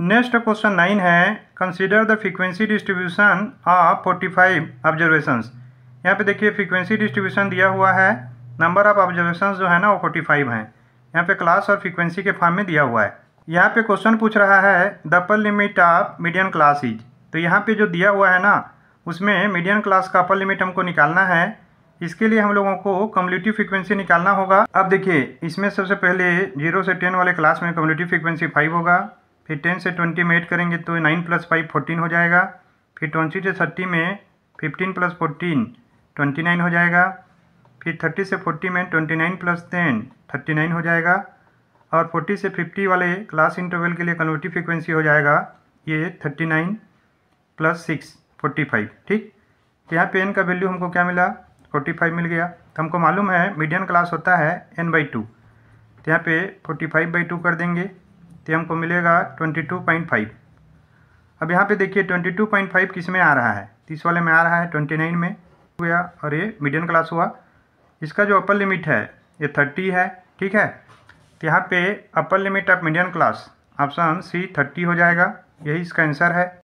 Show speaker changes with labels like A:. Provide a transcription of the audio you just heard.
A: Next question nine है consider the frequency distribution of forty five observations यहाँ पे देखिए फ्रीक्वेंसी डिस्ट्रीब्यूशन दिया हुआ है नंबर ऑफ़ ऑब्जर्वेशंस जो है ना, वो फोर्टी फाइव हैं। यहाँ पे क्लास और फ्रीक्वेंसी के फॉर्म में दिया हुआ है। यहाँ पे क्वेश्चन पूछ रहा है the upper limit of medium class is तो यहाँ पे जो दिया हुआ है ना, उसमें मीडियम क्लास का अपर लिमिट हमको निकालना है। इसके लिए हम लोगों को कम्युनिटी फ्रीक्वेंसी निकालना होगा। अब देखिए, इसमें सबसे पहले ज़ीरो से टेन वाले क्लास में कम्युनिटी फ्रीक्वेंसी फाइव होगा। फिर टेन से ट्वेंटी में एड करेंगे तो नाइन प्लस फाइव फोर्टीन हो जाएगा। फिर ट्वेंटी से थर्टी में fifteen plus fourteen twenty nine हो जाएगा। फिर थर्टी से फोर्टी में twenty nine plus ten thirty nine हो जाएगा। और फोर्टी से फिफ्टी वाले क्लास इंटरवल के लिए कन्वर्टिव फ्रिक्वेंसी हो जाएगा, ये thirty nine plus six forty five ठीक? तो यहाँ पे एन का वैल्यू हमको क्या मिला? फोर्टी फाइव मिल गया। तो हमको मालूम है मीडियन क्लास होता है एन बाई टू तो यहाँ पे फोर्टी फाइव बाई टू कर देंगे। तो हमको मिलेगा ट्वेंटी टू पॉइंट फाइव। अब यहाँ पे देखिए ट्वेंटी टू पॉइंट फाइव किसमें आ रहा है? तीस वाले में आ रहा है, ट्वेंटी नाइन में हुआ और ये मीडियम क्लास हुआ। इसका जो अपर लिमिट है, ये थर्टी है, ठीक है? तो यहाँ पे upper limit of medium class, option C thirty हो जाएगा। यही इसका आंसर है।